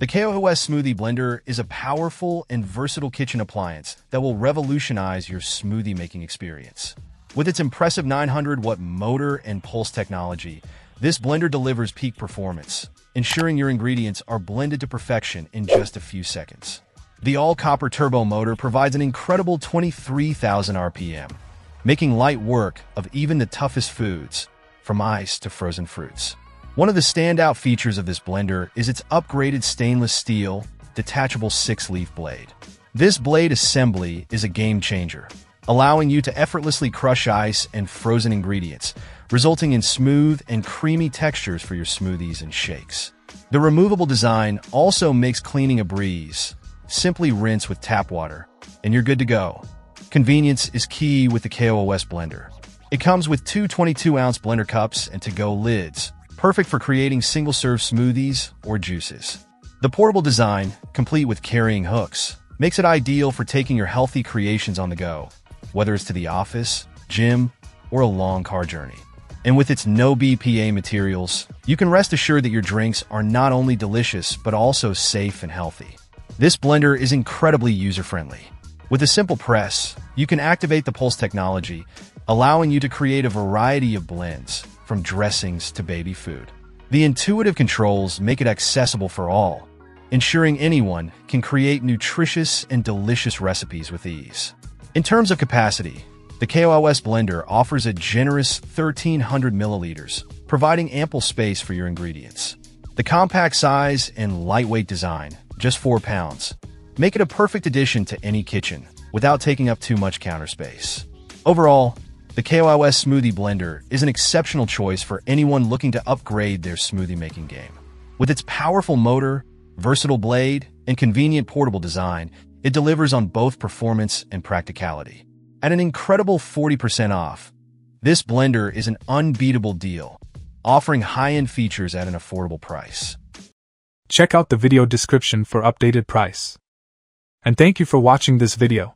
The KOIOS Smoothie Blender is a powerful and versatile kitchen appliance that will revolutionize your smoothie making experience. With its impressive 900 watt motor and pulse technology, this blender delivers peak performance, ensuring your ingredients are blended to perfection in just a few seconds. The all-copper turbo motor provides an incredible 23,000 RPM, making light work of even the toughest foods, from ice to frozen fruits. One of the standout features of this blender is its upgraded stainless steel, detachable six-leaf blade. This blade assembly is a game changer, allowing you to effortlessly crush ice and frozen ingredients, resulting in smooth and creamy textures for your smoothies and shakes. The removable design also makes cleaning a breeze. Simply rinse with tap water, and you're good to go. Convenience is key with the KOIOS blender. It comes with two 22-ounce blender cups and to-go lids, perfect for creating single-serve smoothies or juices. The portable design, complete with carrying hooks, makes it ideal for taking your healthy creations on the go, whether it's to the office, gym, or a long car journey. And with its no BPA materials, you can rest assured that your drinks are not only delicious, but also safe and healthy. This blender is incredibly user-friendly. With a simple press, you can activate the Pulse technology, allowing you to create a variety of blends, from dressings to baby food. The intuitive controls make it accessible for all, ensuring anyone can create nutritious and delicious recipes with ease. In terms of capacity, the KOIOS blender offers a generous 1300 milliliters, providing ample space for your ingredients. The compact size and lightweight design, just 4 pounds, make it a perfect addition to any kitchen without taking up too much counter space. Overall, the KOIOS Smoothie Blender is an exceptional choice for anyone looking to upgrade their smoothie making game. With its powerful motor, versatile blade, and convenient portable design, it delivers on both performance and practicality. At an incredible 40% off, this blender is an unbeatable deal, offering high-end features at an affordable price. Check out the video description for updated price. And thank you for watching this video.